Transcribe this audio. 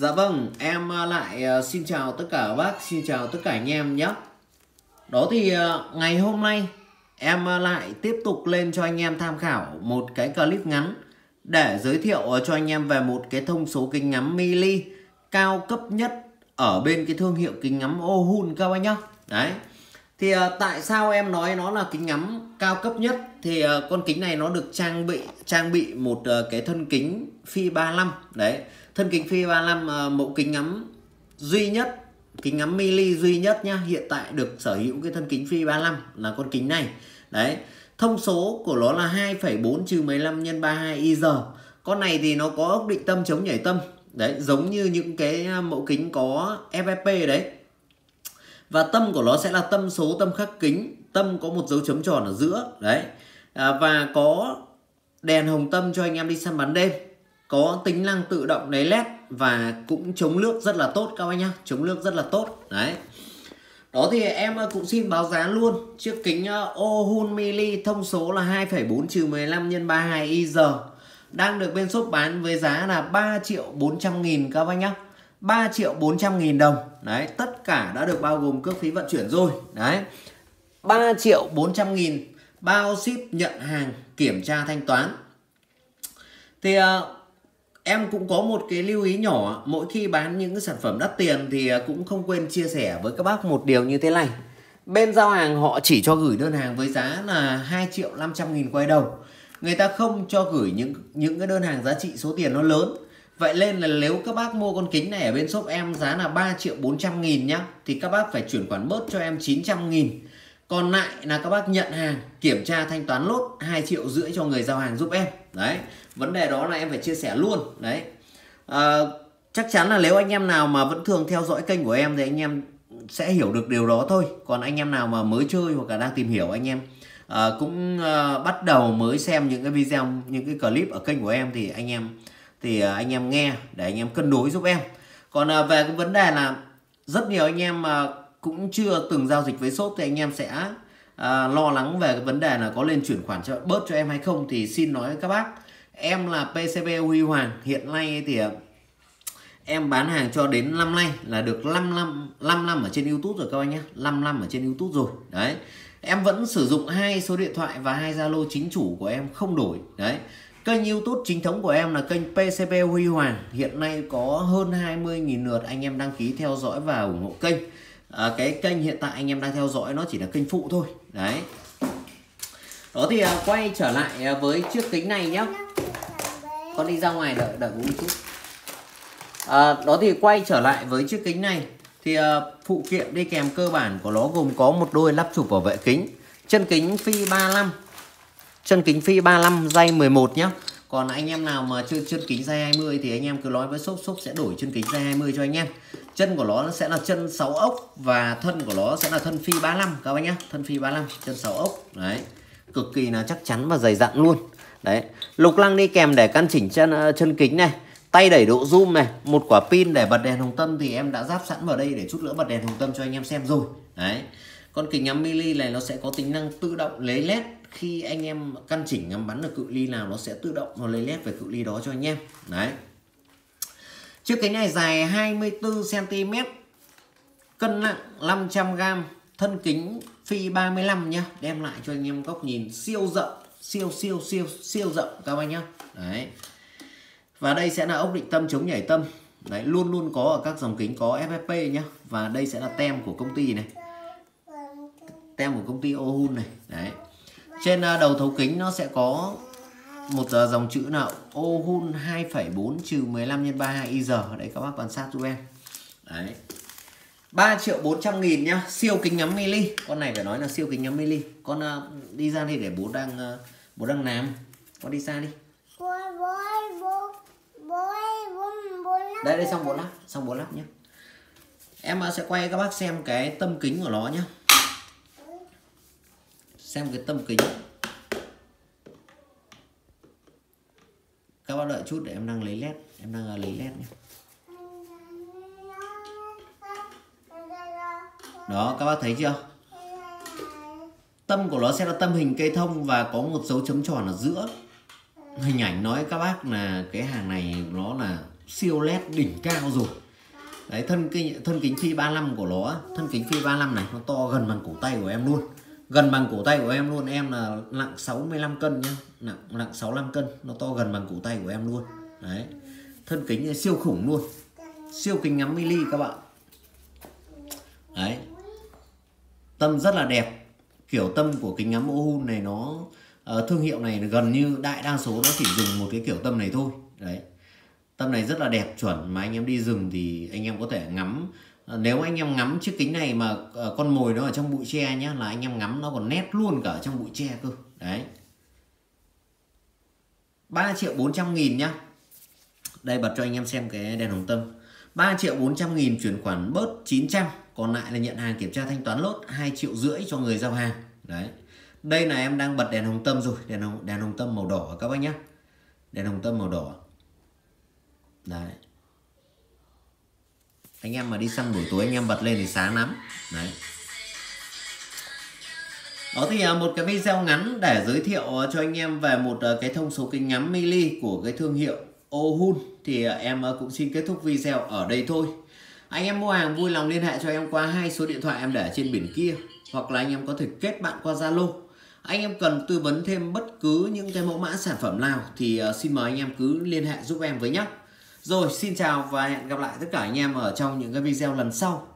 Dạ vâng, em à, lại à, xin chào tất cả các bác, xin chào tất cả anh em nhé. Đó thì à, ngày hôm nay em lại tiếp tục lên cho anh em tham khảo một cái clip ngắn để giới thiệu cho anh em về một cái thông số kính ngắm mili cao cấp nhất ở bên cái thương hiệu kính ngắm Ohun các anh nhá. Đấy. Thì tại sao em nói nó là kính ngắm cao cấp nhất thì con kính này nó được trang bị trang bị một cái thân kính phi 35 đấy thân kính phi 35 ờ, mẫu kính ngắm duy nhất kính ngắm mili duy nhất nhá hiện tại được sở hữu cái thân kính phi 35 là con kính này. Đấy thông số của nó là 2,4 trừ 15 nhân 32 IR con này thì nó có ốc định tâm chống nhảy tâm. Đấy giống như những cái ờ, mẫu kính có FFP đấy. Và tâm của nó sẽ là tâm số tâm khắc kính. Tâm có một dấu chấm tròn ở giữa đấy. À, và có đèn hồng tâm cho anh em đi săn bắn đêm có tính năng tự động lấy led và cũng chống nước rất là tốt các bác nhá. Chống nước rất là tốt. Đấy. Đó thì em ờ, cũng xin báo giá luôn. Chiếc kính ờ, Ohun Mili thông số là 2,4 trừ 15 x 32 IR đang được bên shop bán với giá là 3 triệu 400 nghìn các bác nhá. 3 triệu 400 nghìn đồng. Đấy tất cả đã được bao gồm cước phí vận chuyển rồi. Đấy. 3 triệu 400 nghìn Bao ship nhận hàng kiểm tra thanh toán. Thì uh, em cũng có một cái lưu ý nhỏ, Mỗi khi bán những cái sản phẩm đắt tiền Thì à, cũng không quên chia sẻ với các bác một điều như thế này. Bên giao hàng họ chỉ cho gửi đơn hàng với giá là 2 triệu 500 nghìn quay đầu. Người ta không cho gửi những những cái đơn hàng giá trị số tiền nó lớn. Vậy nên là nếu các bác mua con kính này ở bên shop em giá là 3 triệu 400 nghìn nhá, Thì các bác phải chuyển khoản bớt cho em 900 nghìn. Còn lại là các bác nhận hàng, kiểm tra thanh toán lốt 2 triệu rưỡi cho người giao hàng giúp em. Đấy, vấn đề đó là em phải chia sẻ luôn. Đấy. À, Chắc chắn là nếu anh em nào mà vẫn thường theo dõi kênh của em thì anh em sẽ hiểu được điều đó thôi. Còn anh em nào mà mới chơi hoặc là đang tìm hiểu anh em à, cũng à, bắt đầu mới xem những cái video, những cái clip ở kênh của em thì anh em thì à, anh em nghe để anh em cân đối giúp em. Còn à, về cái vấn đề là rất nhiều anh em mà cũng chưa từng giao dịch với shop thì anh em sẽ à, lo lắng về cái vấn đề là có lên chuyển khoản cho bớt cho em hay không thì xin nói với các bác. Em là PCB Huy Hoàng hiện nay thì à, em bán hàng cho đến năm nay là được 5 năm 5 năm ở trên YouTube rồi các anh nhé. 5 năm ở trên YouTube rồi đấy. Em vẫn sử dụng hai số điện thoại và hai Zalo chính chủ của em không đổi đấy. Kênh youtube chính thống của em là kênh PCB Huy Hoàng Hiện nay có hơn 20.000 lượt anh em đăng ký theo dõi và ủng hộ kênh à, Cái kênh hiện tại anh em đang theo dõi nó chỉ là kênh phụ thôi. Đấy. Đó thì à, quay trở lại à, với chiếc kính này nhé Con đi ra ngoài đợi đợi một chút. À, Đó thì quay trở lại với chiếc kính này. Thì à, phụ kiện đi kèm cơ bản của nó gồm có một đôi lắp chụp bảo vệ kính Chân kính phi 35 chân kính phi 35 dây 11 nhá còn anh em nào mà chưa chân kính dây 20 thì anh em cứ nói với shop shop sẽ đổi chân kính dây 20 cho anh em. Chân của nó sẽ là chân 6 ốc và thân của nó sẽ là thân phi 35 các bác nhá. Thân phi 35 chân 6 ốc. Đấy. Cực kỳ là chắc chắn và dày dặn luôn. Đấy. Lục lăng đi kèm để căn chỉnh chân ờ, chân kính này. Tay đẩy độ zoom này. Một quả pin để bật đèn hồng tâm thì em đã ráp sẵn vào đây để chút nữa bật đèn hồng tâm cho anh em xem rồi. Đấy. Con kính ngắm mili này nó sẽ có tính năng tự động lấy led khi anh em căn chỉnh ngắm bắn được cự ly nào nó sẽ tự động nó lấy led về cự ly đó cho anh em. Đấy. Chiếc kính này dài 24 cm cân nặng 500 g thân kính phi 35 nhá. Đem lại cho anh em góc nhìn siêu rộng, siêu siêu siêu siêu rộng các anh nhá. Đấy. Và đây sẽ là ốc định tâm chống nhảy tâm. Đấy, luôn luôn có ở các dòng kính có FFP nhá. Và đây sẽ là tem của công ty này. Tem của công ty Ohun này. Đấy trên à, đầu thấu kính nó sẽ có một à, dòng chữ nào? Ohun 2,4 trừ 15 nhân 32 giờ đấy các bác quan sát giúp em. Đấy. 3 triệu 400 nghìn nhá. Siêu kính ngắm mili. Con này phải nói là siêu kính ngắm mili. Con uh, đi ra đi để bố đang uh, bố đang làm con đi xa đi. Đây đây xong bố lắp xong bố lắp nhé em sẽ quay các bác xem cái tâm kính của nó nhá xem cái tâm kính. Các bác đợi chút để em đang lấy led. Em đang à, lấy led nhé. Đó, các bác thấy chưa? Tâm của nó sẽ là tâm hình cây thông và có một dấu chấm tròn ở giữa. Hình ảnh nói các bác là cái hàng này nó là siêu led đỉnh cao rồi. Đấy, thân kính thân kính phi 35 của nó thân kính phi 35 này, nó to gần bằng cổ tay của em luôn gần bằng cổ tay của em luôn em là nặng 65 cân nhá. Nặng nặng 65 cân nó to gần bằng cổ tay của em luôn. Đấy. Thân kính siêu khủng luôn. Siêu kính ngắm mili các bạn. Đấy. Tâm rất là đẹp. Kiểu tâm của kính ngắm ô hun này nó uh, thương hiệu này gần như đại đa số nó chỉ dùng một cái kiểu tâm này thôi. Đấy. Tâm này rất là đẹp chuẩn. Mà anh em đi rừng thì anh em có thể ngắm Ờ, nếu anh em ngắm chiếc kính này mà ờ, con mồi nó ở trong bụi tre nhá, là anh em ngắm nó còn nét luôn cả trong bụi tre cơ. Đấy. 3 triệu 400 nghìn nhá. Đây, bật cho anh em xem cái đèn hồng tâm. 3 triệu 400 nghìn chuyển khoản bớt 900 còn lại là nhận hàng kiểm tra thanh toán lốt 2 triệu rưỡi cho người giao hàng. Đấy. Đây là em đang bật đèn hồng tâm rồi, đèn hồng đèn hồng tâm màu đỏ các bác nhé đèn hồng tâm màu đỏ. Đấy anh em mà đi săn buổi tối, anh em bật lên thì sáng lắm. Đấy. Đó thì à, một cái video ngắn để giới thiệu à, cho anh em về một à, cái thông số kính ngắm mili của cái thương hiệu Ohun. Thì em cũng xin kết thúc video ở đây thôi. Anh em mua hàng vui lòng liên hệ cho em qua hai số điện thoại em để trên biển kia, hoặc là anh em có thể kết bạn qua Zalo. Anh em cần tư vấn thêm bất cứ những cái mẫu mã sản phẩm nào thì xin mời anh em cứ liên hệ giúp em với nhé rồi, xin chào và hẹn gặp lại tất cả anh em ở trong những cái video lần sau.